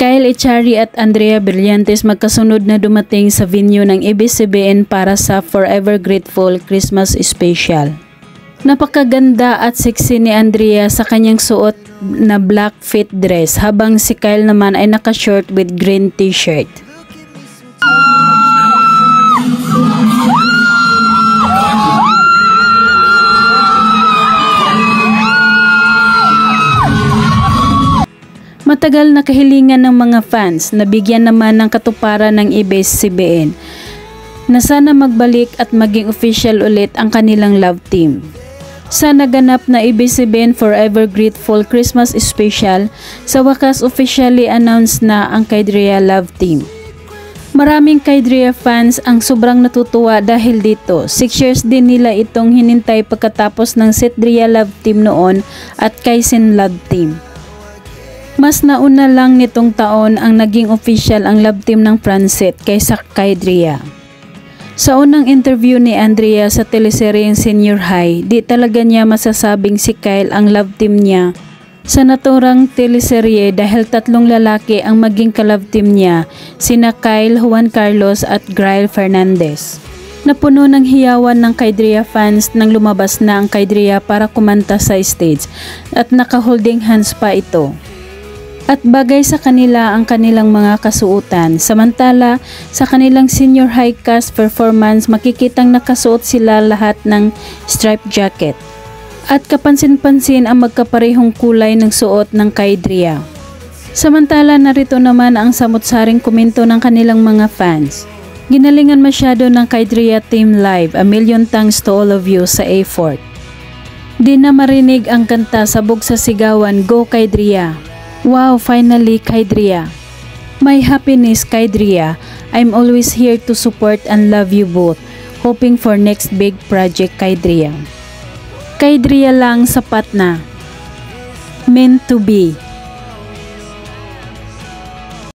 Kyle Echari at Andrea Brillantes magkasunod na dumating sa venue ng ABCBN para sa Forever Grateful Christmas Special. Napakaganda at sexy ni Andrea sa kanyang suot na black fit dress habang si Kyle naman ay naka-short with green t-shirt. Matagal na kahilingan ng mga fans na bigyan naman ng katuparan ng ABS-CBN na sana magbalik at maging official ulit ang kanilang love team. Sa naganap na ABS-CBN Forever Grateful Christmas Special, sa wakas officially announced na ang Kaidria Love Team. Maraming Kaidria fans ang sobrang natutuwa dahil dito. 6 years din nila itong hinintay pagkatapos ng Setdria Love Team noon at Kaisen Love Team. Mas nauna lang nitong taon ang naging official ang love team ng Francet kaysa kay Drea. Sa unang interview ni Andrea sa teleseryeng Senior High, di talaga niya masasabing si Kyle ang love team niya sa naturang teleserye dahil tatlong lalaki ang maging ka-love team niya, sina Kyle Juan Carlos at Grail Fernandez. Napuno ng hiyawan ng Kaidria fans nang lumabas na ang Kaidria para kumanta sa stage at naka-holding hands pa ito at bagay sa kanila ang kanilang mga kasuotan. Samantala, sa kanilang senior high cast performance, makikitang nakasuot sila lahat ng striped jacket. At kapansin-pansin ang magkaparehong kulay ng suot ng Kaidria. Samantala, narito naman ang samot-saring komento ng kanilang mga fans. Ginalingan masyado ng Kaidria Team Live, a million thanks to all of you sa A4. Di na marinig ang kanta sabog sa sigawan, Go Kaidria! Wow, finally, Kaidria. My happiness, Kaidria. I'm always here to support and love you both. Hoping for next big project, Kaidria. Kaidria lang sapat na. Meant to be.